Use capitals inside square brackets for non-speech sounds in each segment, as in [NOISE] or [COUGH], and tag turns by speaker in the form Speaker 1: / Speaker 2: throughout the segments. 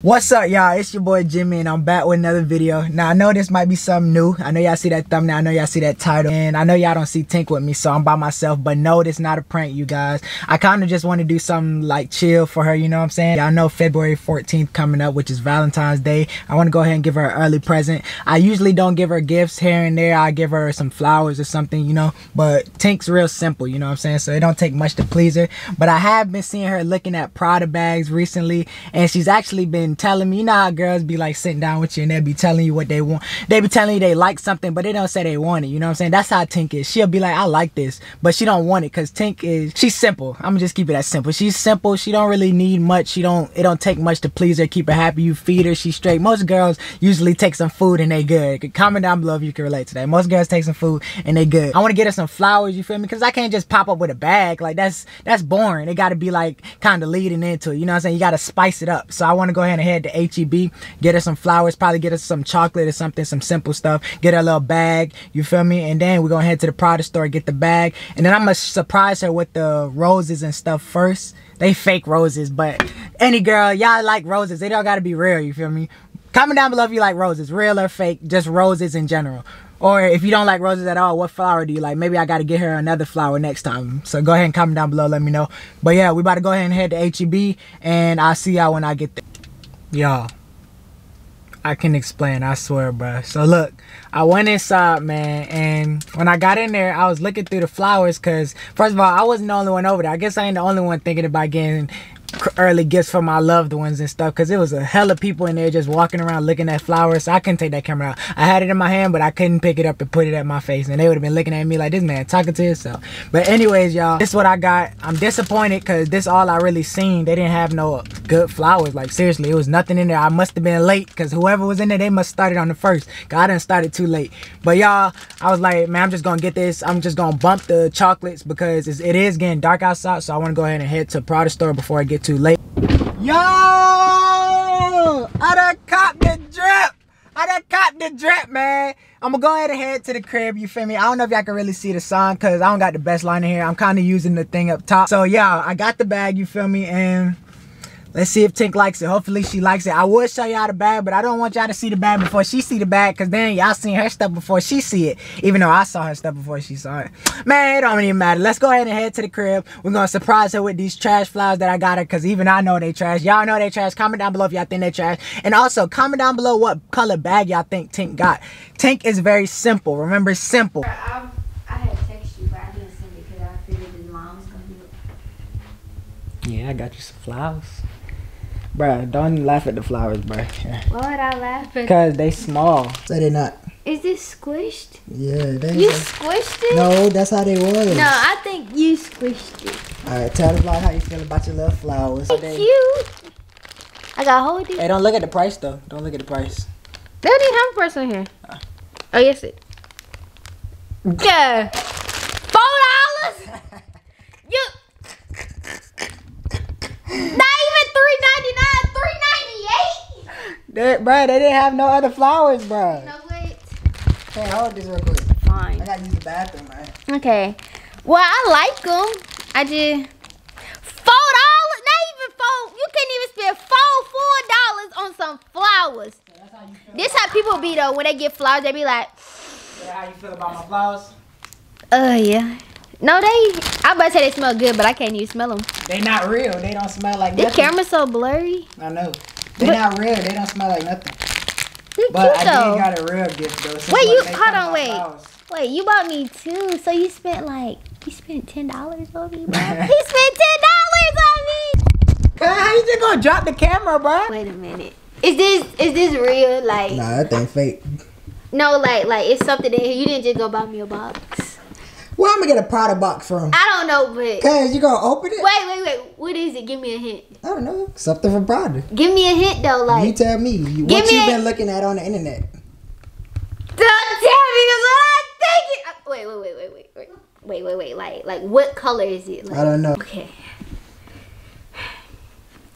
Speaker 1: What's up, y'all? It's your boy Jimmie, and I'm back with another video. Now, I know this might be something new. I know y'all see that thumbnail. I know y'all see that title. And I know y'all don't see Tink with me, so I'm by myself. But no, this not a prank, you guys. I kind of just want to do something like chill for her, you know what I'm saying? Y'all know February 14th coming up, which is Valentine's Day. I want to go ahead and give her an early present. I usually don't give her gifts here and there. I give her some flowers or something, you know? But Tink's real simple, you know what I'm saying? So it don't take much to please her. But I have been seeing her looking at Prada bags recently, and she's actually been telling me, you know how girls be like sitting down with you and they be telling you what they want. They be telling you they like something, but they don't say they want it. You know what I'm saying? That's how Tink is. She'll be like, I like this, but she don't want it because Tink is she's simple. I'm gonna just keep it that simple. She's simple. She don't really need much. She don't. It don't take much to please her, keep her happy. You feed her, she's straight. Most girls usually take some food and they good. Comment down below if you can relate to that. Most girls take some food and they good. I want to get her some flowers. You feel me? Because I can't just pop up with a bag. Like that's that's boring. It got to be like kind of leading into it. You know what I'm saying? You got to spice it up. So I want to go ahead and head to HEB, get her some flowers, probably get her some chocolate or something, some simple stuff. Get her a little bag. You feel me? And then we're gonna head to the Prada store, get the bag, and then I'm gonna surprise her with the roses and stuff first. They fake roses, but any girl, y'all like roses. They don't gotta be real. You feel me? Comment down below if you like roses, real or fake, just roses in general. Or if you don't like roses at all, what flower do you like? Maybe I got to get her another flower next time. So go ahead and comment down below, let me know. But yeah, we about to go ahead and head to HEB, and I'll see y'all when I get there. Y'all, I can explain, I swear, bro. So look, I went inside, man, and when I got in there, I was looking through the flowers, cause first of all, I wasn't the only one over there. I guess I ain't the only one thinking about getting early gifts for my loved ones and stuff because it was a hell of people in there just walking around looking at flowers. So i couldn't take that camera out. I had it in my hand but i couldn't pick it up and put it at my face and they would have been looking at me like this man talking to himself. But anyways y'all this is what i got. I'm disappointed because this all i really seen. They didn't have no good flowers. Like seriously it was nothing in there. I must have been late because whoever was in there they must started on the first. I didn't started too late. But y'all i was like man i'm just gonna get this. I'm just gonna bump the chocolates because it is getting dark outside so i want to go ahead and head to prada store before i get too late Yo! I done caught the drip! I done caught the drip, man. I'm gonna go ahead and head to the crib, you feel me? I don't know if y'all can really see the sun because I don't got the best line in here. I'm kind of using the thing up top. So, yeah, I got the bag, you feel me? And Let's see if Tink likes it. Hopefully she likes it. I would show y'all the bag, but I don't want y'all to see the bag before she see the bag, because then y'all seen her stuff before she see it. Even though I saw her stuff before she saw it. Man, it don't even matter. Let's go ahead and head to the crib. We're going to surprise her with these trash flowers that I got her, because even I know they trash. Y'all know they trash. Comment down below if y'all think they trash. And also, comment down below what color bag y'all think Tink got. Tink is very simple. Remember, simple.
Speaker 2: I, I had text you, but I didn't send it because I figured his mom was going to do it.
Speaker 1: Yeah, I got you some flowers. Bruh, don't laugh at the flowers, bruh.
Speaker 2: Why would I laugh at
Speaker 1: Because they small. So they not.
Speaker 2: Is this squished?
Speaker 1: Yeah, they
Speaker 2: You squished it?
Speaker 1: No, that's how they was.
Speaker 2: No, I think you squished it.
Speaker 1: Alright, tell the vlog how you feel about your little flowers.
Speaker 2: It's cute. I got hold it.
Speaker 1: Hey, don't look at the price though. Don't look at the price.
Speaker 2: They don't even have a price on here. Ah. Oh, yes it. Yeah. Four dollars? [LAUGHS] you. Not even three ninety nine. Three ninety eight.
Speaker 1: They, bruh, they didn't have no other flowers, bruh.
Speaker 2: No wait.
Speaker 1: Hey, hold this real quick.
Speaker 2: Fine.
Speaker 1: I gotta use the bathroom, man.
Speaker 2: Okay. Well, I like them. I just four dollars. Not even four. You can't even spend four four dollars on some flowers.
Speaker 1: That's how you feel.
Speaker 2: This how people be though when they get flowers. They be like,
Speaker 1: That's how you feel about my flowers?
Speaker 2: oh yeah. No, they. I about to say they smell good, but I can't even smell them.
Speaker 1: They not real. They don't smell like
Speaker 2: This
Speaker 1: nothing.
Speaker 2: camera's so blurry.
Speaker 1: I know. They
Speaker 2: But-
Speaker 1: not real. They don't smell like nothing.
Speaker 2: They're
Speaker 1: But
Speaker 2: cute
Speaker 1: I
Speaker 2: though.
Speaker 1: did got a real gift though. since
Speaker 2: Wait, you-
Speaker 1: they
Speaker 2: hold on,
Speaker 1: about
Speaker 2: wait.
Speaker 1: flowers.
Speaker 2: Wait, you bought me two, so you spent like you spent ten dollars on me, bro. [LAUGHS] he spent ten dollars on me.
Speaker 1: How you just gonna drop the camera, bro?
Speaker 2: Wait a minute. Is this is this real? Like
Speaker 1: Nah, that thing fake.
Speaker 2: no, like like it's something in here. You didn't just go buy me a box.
Speaker 1: Where I'm gonna get a Prada box from?
Speaker 2: I don't know, but
Speaker 1: Cause you gonna open it?
Speaker 2: wait, wait, wait. What is it? Give me a hint.
Speaker 1: I don't know. Something from Prada.
Speaker 2: Give me a hint though. Like you
Speaker 1: tell me.
Speaker 2: Give
Speaker 1: what
Speaker 2: me
Speaker 1: you
Speaker 2: a-
Speaker 1: been looking at on the internet?
Speaker 2: don't tell me because I think it. uh, Wait, wait, wait, wait, wait, wait, wait, wait, wait. Like like what color is it?
Speaker 1: I don't know.
Speaker 2: okay.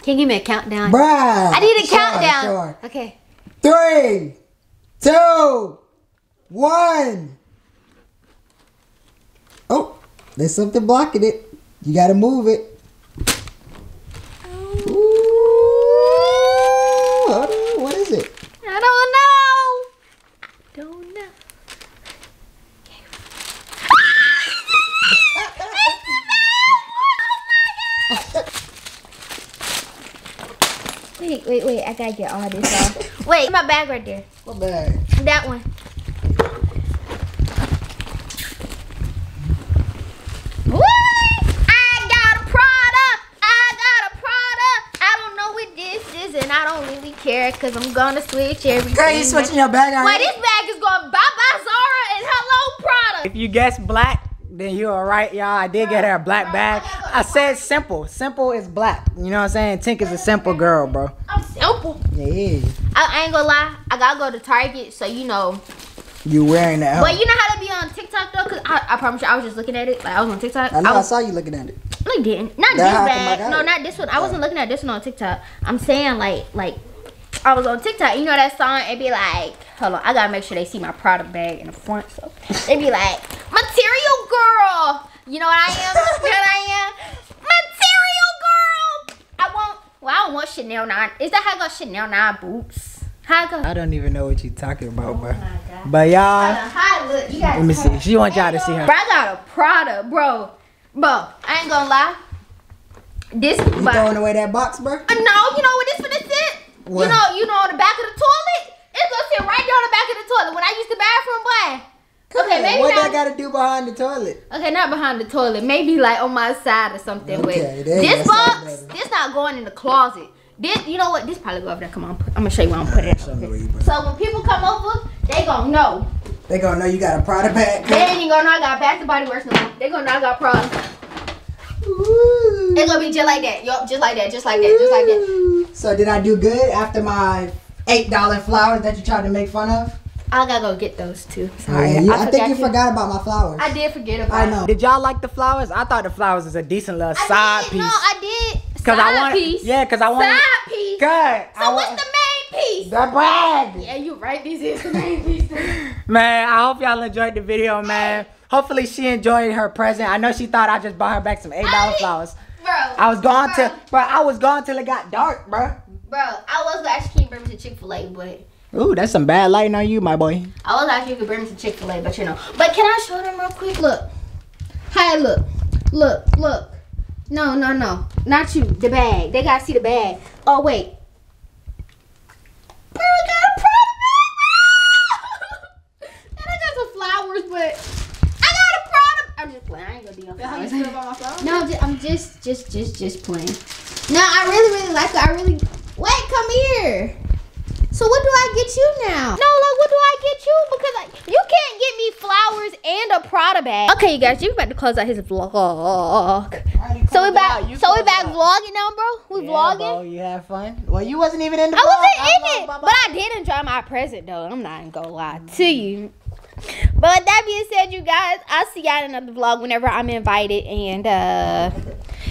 Speaker 2: Can you give me a countdown?
Speaker 1: Bruh.
Speaker 2: I need a
Speaker 1: sure,
Speaker 2: countdown.
Speaker 1: Sure.
Speaker 2: Okay.
Speaker 1: Three, two, one. Oh, there's something blocking it. You gotta move it. Oh. Ooh. What is it?
Speaker 2: I don't know. I don't know. [LAUGHS] Wait, wait, wait. I gotta get all this off. Wait, my bag right there.
Speaker 1: What bag?
Speaker 2: That one. What? I got a Prada. I got a Prada. I don't know what this is, and I don't really care because I'm gonna switch everything.
Speaker 1: Girl, you switching your bag out?
Speaker 2: Wait, this bag is going bye bye Zara and hello Prada.
Speaker 1: If you guess black, then you are right, y'all. I did get her a black bag. I said simple. Simple is black. You know what I'm saying? Tink is a simple girl, bro.
Speaker 2: I'm simple.
Speaker 1: Yeah.
Speaker 2: I, I ain't gonna lie. I gotta go to Target, so you know.
Speaker 1: You wearing that?
Speaker 2: But you know how to be on TikTok though, cause I, I promise you, I was just looking at it. Like I was on TikTok.
Speaker 1: I know. I,
Speaker 2: was,
Speaker 1: saw you looking at it.
Speaker 2: No, you didn't. Not
Speaker 1: That
Speaker 2: this
Speaker 1: how come I
Speaker 2: bag. No, not this one. I wasn't looking at this one on TikTok. I'm saying like like I was on TikTok. You know that song? It'd be like, hold on, I gotta make sure they see my Prada bag in the front. So they'd be like, material girl. You know what I am? you know what I am? [LAUGHS] Material girl. I want. Well, I don't want Chanel nine. Is that how I got Chanel nine boots? How I?
Speaker 1: I don't even know what you're talking about, bro.
Speaker 2: Oh God.
Speaker 1: But y'all,
Speaker 2: look? You guys.
Speaker 1: let me see. She want y'all to see her.
Speaker 2: Bro, I got a Prada, bro. Bro, I ain't gonna lie. This,
Speaker 1: You
Speaker 2: but,
Speaker 1: throwing away that box, bro?
Speaker 2: Uh, no, you know what this?
Speaker 1: What?
Speaker 2: You know, you know on the back of the toilet? It's gonna sit right there on the back of the toilet. When I use the bathroom, boy. Okay, maybe
Speaker 1: what
Speaker 2: not.
Speaker 1: that got to do behind the toilet?
Speaker 2: Okay, not behind the toilet. Maybe like on my side or something.
Speaker 1: Okay,
Speaker 2: with this box, this not going in the closet. This, you know what? This probably go over there. Come on, I'm gonna show you where I'm gonna it.
Speaker 1: Show me where you put it.
Speaker 2: So when people come over, they gonna know.
Speaker 1: They gonna know you got a Prada bag.
Speaker 2: They ain't gonna know I got Bath and Body Works no more. They gonna know I got Prada.
Speaker 1: Ooh.
Speaker 2: It's gonna be just like that. Yup, just like that, just like that, just like that.
Speaker 1: So did I do good after my eight dollar flowers that you tried to make fun of?
Speaker 2: I gotta go get those too. Sorry,
Speaker 1: Yeah, you- I, think you
Speaker 2: to-
Speaker 1: forgot about my flowers.
Speaker 2: I did forget about.
Speaker 1: I
Speaker 2: it.
Speaker 1: know. Did y'all like the flowers? I thought the flowers was a decent little
Speaker 2: I
Speaker 1: side
Speaker 2: did,
Speaker 1: piece.
Speaker 2: No, I did.
Speaker 1: Cause
Speaker 2: Side
Speaker 1: I want,
Speaker 2: piece.
Speaker 1: yeah, cause I want.
Speaker 2: Side piece.
Speaker 1: Good. I
Speaker 2: So what's
Speaker 1: want-
Speaker 2: the main piece?
Speaker 1: the bag?
Speaker 2: Yeah, you right. This is the main piece. [LAUGHS]
Speaker 1: Man, I hope y'all enjoyed the video, man. Hopefully she enjoyed her present. I know she thought I just bought her back some eight dollar flowers.
Speaker 2: Bro.
Speaker 1: I was going
Speaker 2: bro,
Speaker 1: to, bro. I was going till it got dark, bro.
Speaker 2: Bro, I was actually bring me to Chick Fil A, but
Speaker 1: Ooh, that's some bad lighting on you, my boy.
Speaker 2: I was actually gonna bring me to Chick Fil A, but you know. But can I show them real quick? Look. Hi, look. Look, look. No, no, no. Not you. The bag. They gotta see the bag. Oh wait. Bro, I got a bag, bro. [LAUGHS] and I got some flowers, but I got a Prada. I'm I ain't gonna do no I'm just, I'm just, just, just, just playing. No, I really, really like it. I really. Wait, come here. So what do I get you now? No, like what do I get you? Because like, you can't get me flowers and a Prada bag. Okay, you guys, you about to close out his vlog. So we back. So we back vlogging now, bro. We
Speaker 1: Yeah,
Speaker 2: vlogging.
Speaker 1: bro, you had fun. Well, you wasn't even in the.
Speaker 2: I wasn't in it, but I did enjoy my present though. I'm not gonna lie mm. to you. But with that being said, you guys, I'll see y'all in another vlog whenever I'm invited. And uh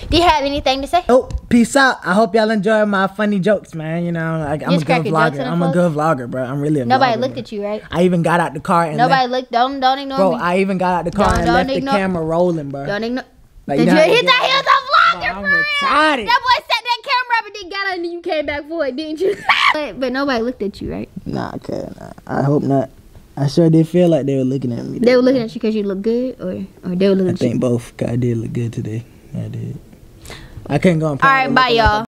Speaker 2: do you have anything to say?
Speaker 1: Oh, peace out. I hope y'all enjoy my funny jokes, man. You know, like, I'm a good vlogger. I'm a good vlogger, bro. I'm really a
Speaker 2: Nobody
Speaker 1: vlogger,
Speaker 2: looked
Speaker 1: bro.
Speaker 2: at you, right?
Speaker 1: I even got out the car and
Speaker 2: Nobody
Speaker 1: left,
Speaker 2: looked. Don't don't ignore
Speaker 1: bro.
Speaker 2: me.
Speaker 1: I even got out the car
Speaker 2: Don't-
Speaker 1: and
Speaker 2: don't
Speaker 1: left the camera rolling, bro.
Speaker 2: don't ignore.
Speaker 1: Like,
Speaker 2: Did
Speaker 1: know
Speaker 2: you
Speaker 1: how to
Speaker 2: hit
Speaker 1: get-
Speaker 2: that heels on vlogger,
Speaker 1: I'm
Speaker 2: for real?
Speaker 1: retarded.
Speaker 2: That boy set that camera up and then got out and you came back for it, didn't you? but, [LAUGHS] but nobody looked at you, right?
Speaker 1: Nah, okay, nah. I hope not. I sure did feel like they were looking at me.
Speaker 2: They were looking at you because you look good, or or they were looking
Speaker 1: I
Speaker 2: at you.
Speaker 1: think both. 'cause I did look good today. I did. I couldn't go. On
Speaker 2: All right, bye, y'all.